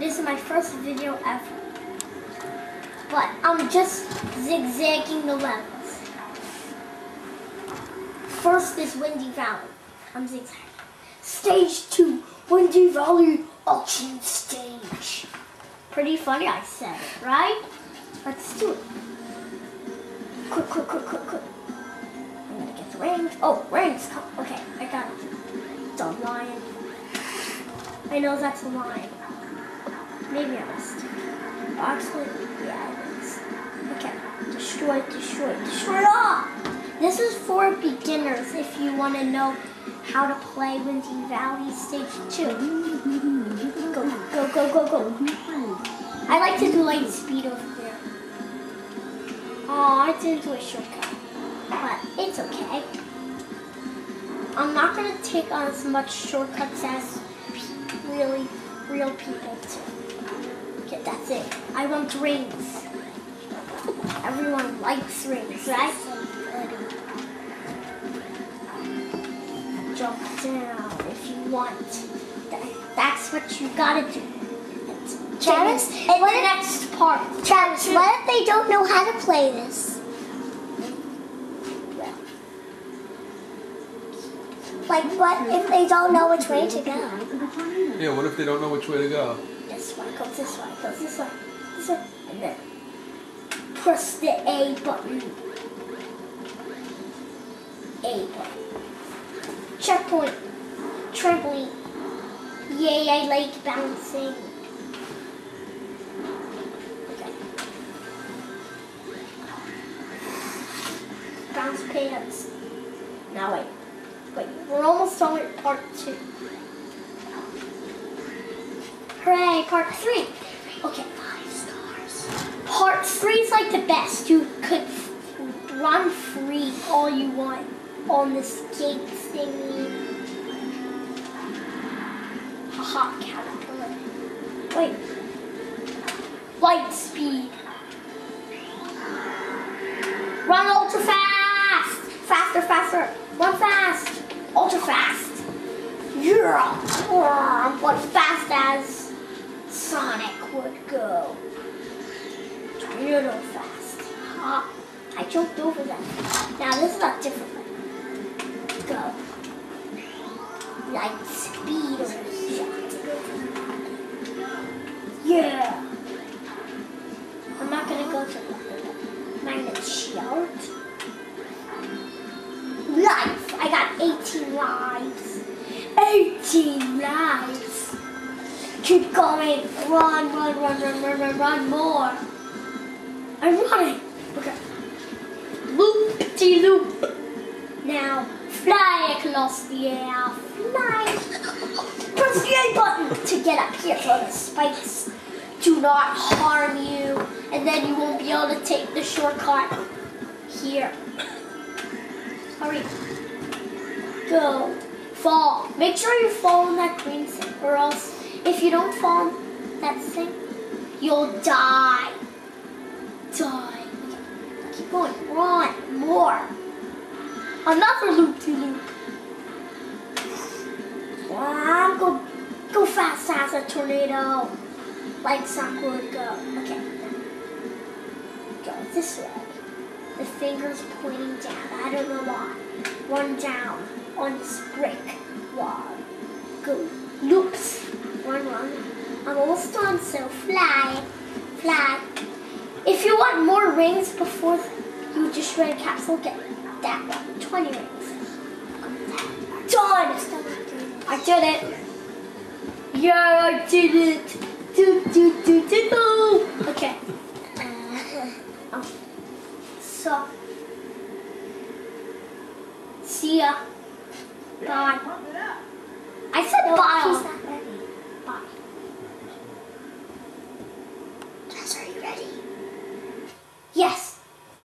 This is my first video ever. But I'm just zigzagging the levels. First is Windy Valley. I'm zigzagging. Stage two, Windy Valley auction stage. Pretty funny I said right? Let's do it. Quick, quick, quick, quick, quick. I'm gonna get the rings. Oh, rings. Come. Oh, okay, I got it. A lion. I know that's a lion. Maybe I missed. Actually, yeah, it is. Okay. Destroy, destroy, destroy. all! This is for beginners if you want to know how to play Windy Valley Stage 2. Go, go, go, go, go. I like to do light speed over there. Oh, I didn't do a shortcut. But it's okay. I'm not going to take on as much shortcuts as really real people do. Okay, that's it. I want rings. Everyone likes rings, right? Jump down if you want. That's what you gotta do. Travis, and what the next part. Travis, what if they don't know how to play this? Like, what if they don't know which way to go? Yeah, what if they don't know which way to go? This way, goes this way, goes this way, this way, and then press the A button. A button. Checkpoint. Trampoline. Yay, I like bouncing. Okay. Bounce pads. Now wait. Wait, we're almost done with part two. Hooray, part three. Okay, five stars. Part three is like the best. You could run free all you want on the skate thingy. Haha, caterpillar. Wait. Light speed. Run ultra fast! Faster, faster. Run fast. Ultra fast. Yeah. But fast as would go. Tornado fast. Ha. I jumped over that. Now this is a different way. Go. Light speed or Yeah. I'm not gonna go to the magnet shield. Life. I got 18 lives. 18 lives. Keep going. Run, run, run, run, run, run, run more. I'm running. Okay. Loop de loop. Now fly across the air. Fly. Press the A button to get up here so the spikes do not harm you. And then you won't be able to take the shortcut here. Hurry. Go. Fall. Make sure you fall in that green thing or else if you don't fall that thing, you'll die. Die. Keep going. Run. More. Another loop to loop. Wow, go, go fast as a tornado. Like would go. Okay. Go this way. The finger's pointing down. I don't know why. Run down on this brick wall. Go. Loops. Run, run. I'm almost done, so fly. Fly. If you want more rings before you destroy a capsule, get that one. 20 rings. Done! I did it. Yeah, I did it. Do, do, do, do, do. Okay. Uh, oh. So, see ya. Bye. I said bye.